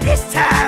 This time.